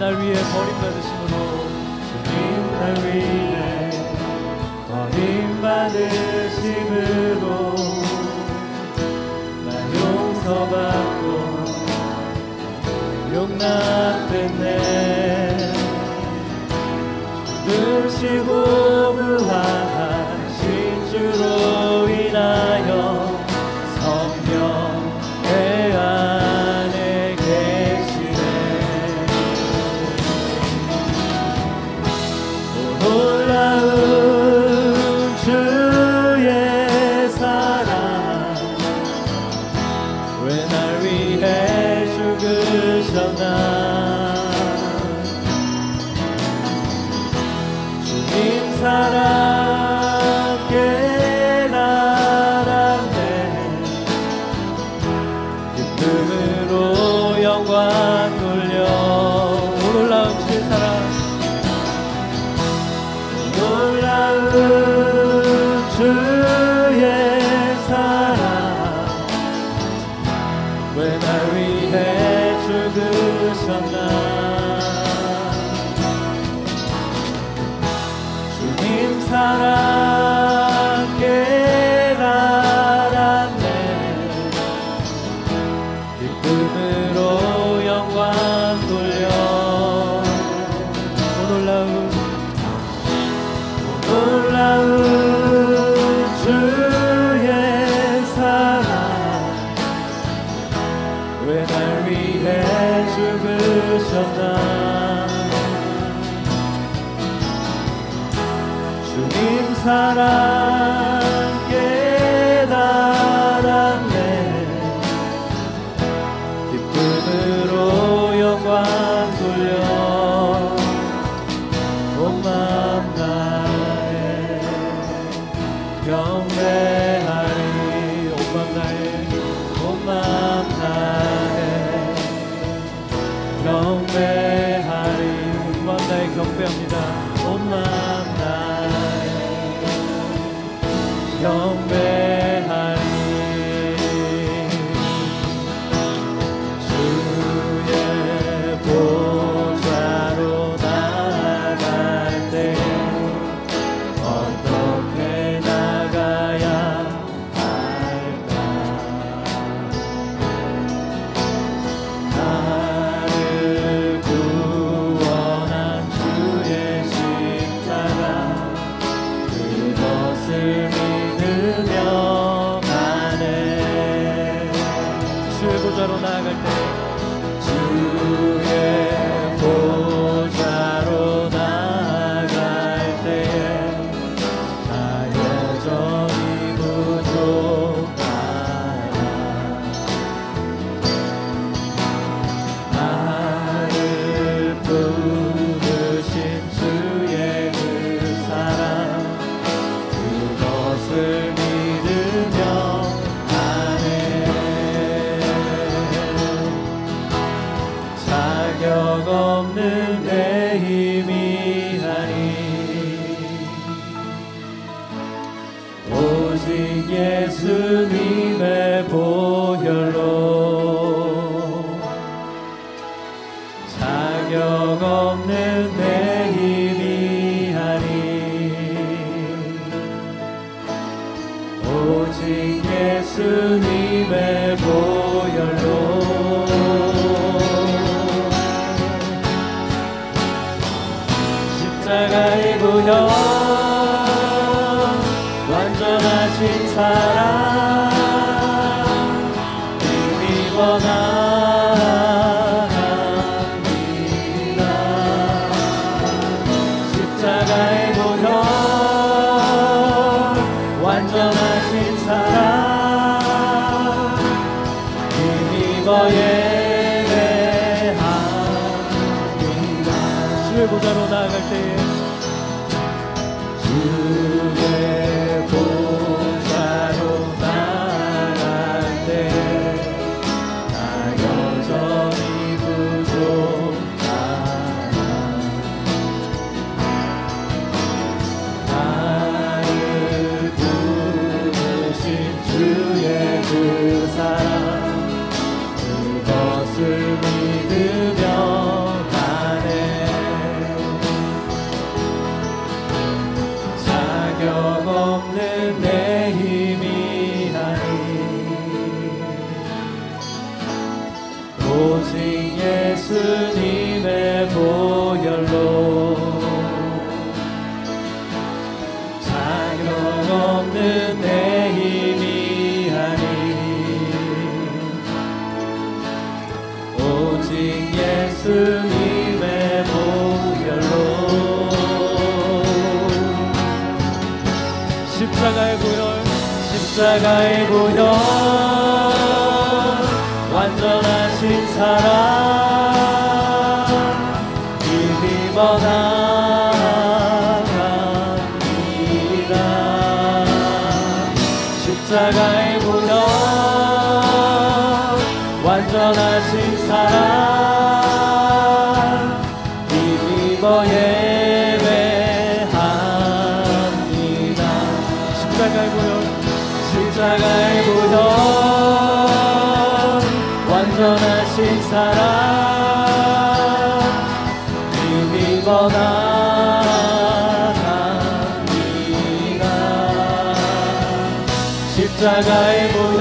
날 위해 버림받으심으로 주님 날 위해 버림받으심으로 나 용서받고 용납됐네. 죽으시고 사랑 깨달았네. 기쁨으로 영광 돌려. 주의 사랑. 놀라운 주의 사랑. 왜 날 위해 죽으셨나 사랑 깨달았네. 기쁨으로 영광 돌려. 오 놀라운 놀라운 주의 사랑. 왜 날 위해 죽으셨나 사랑 자격 없는 내 힘이 아니. 오직 예수님의 보혈로 십자가의 구현 완전하신 사랑 힘입어 나 보좌 십자가의 보혈 완전하신 사랑. 힘입어 나 완전하신 사랑. 나갑니다. 십자가의 보혈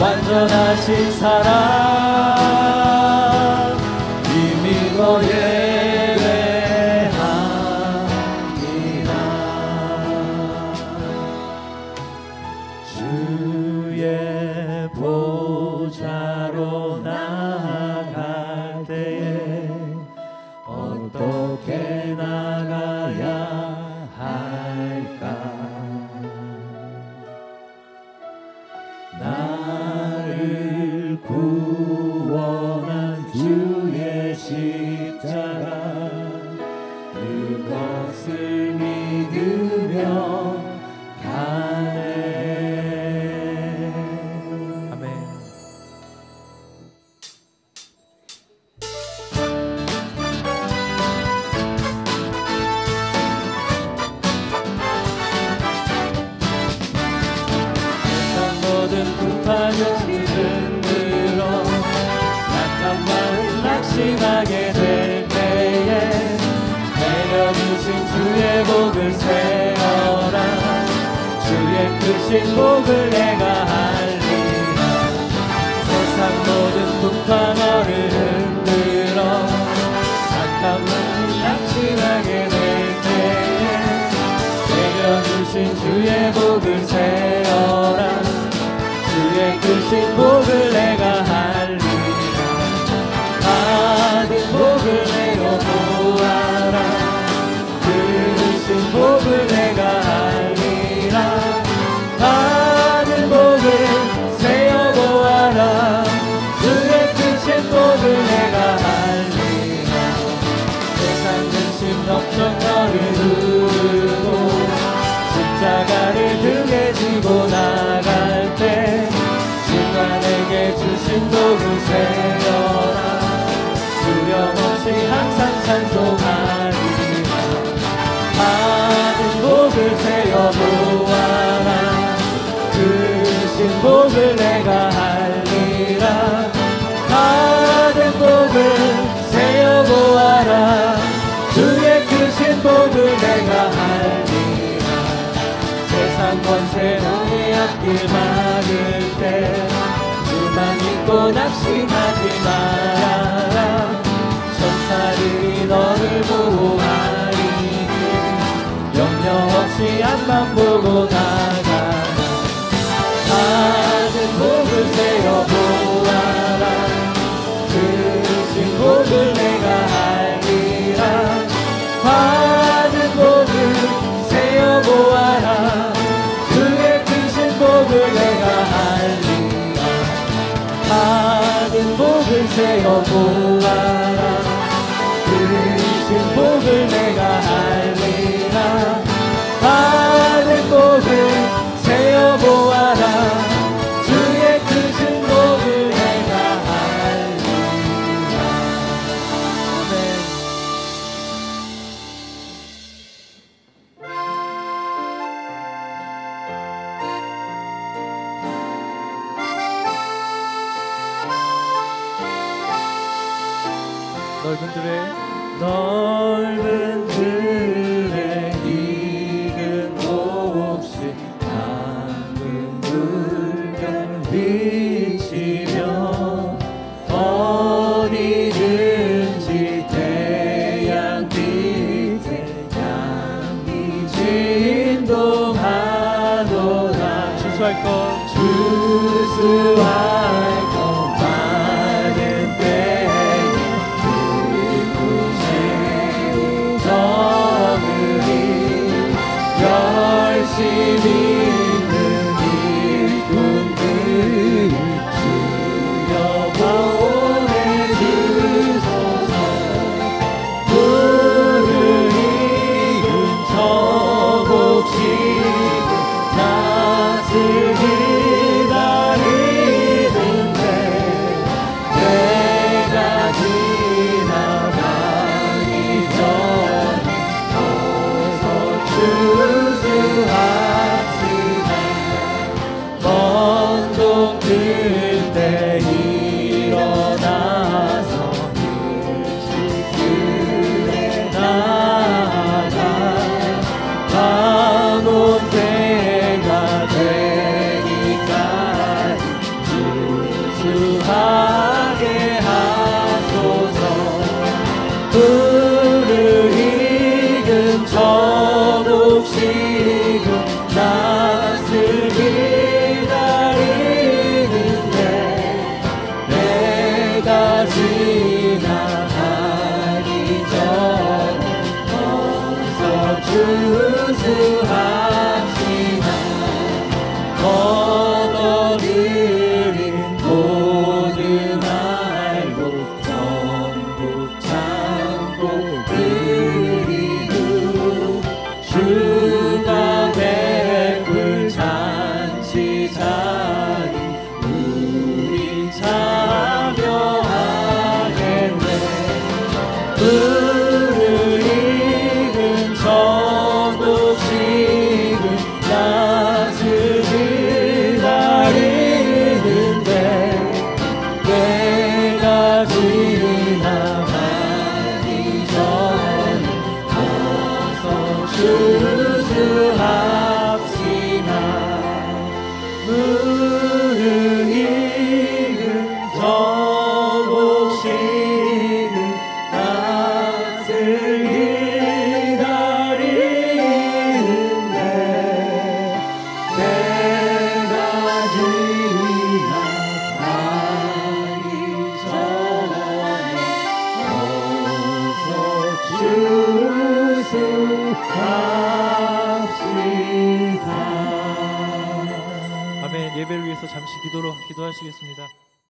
완전하신 사랑 풍파를 흔들어 약한 마음 낙심하게 될 때에 내려주신 주의 복을 세어라 주의 크신 복을 내가 알리라 세상 모든 풍파 너를 흔들어 약한 마음 낙심하게 될 때에 내려주신 주의 복을 세어라 주의 크신 복을 내가 알리라. 받은 복을 세어 보아라. 주의 크신 복을 내가 알리라. 세상 권세 너의 앞길 막을 때 주만 믿고 낙심하지 말아라. 천사들이 너를 보호하리니 염려 없이 앞만 보고 복 넓은 들의 넓은 들의 익은 몫이 밝은 물결 비치며 어디든지 태양 빛에 양이 진동하노라 주수할 것. 주수할 것 birthday.